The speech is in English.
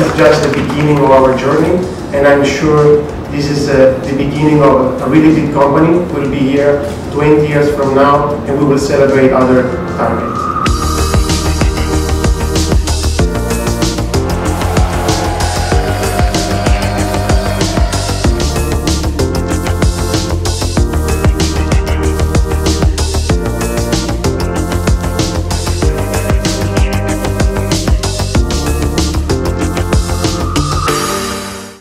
is just the beginning of our journey, and I'm sure this is uh, the beginning of a really big company. We'll be here 20 years from now, and we will celebrate other targets.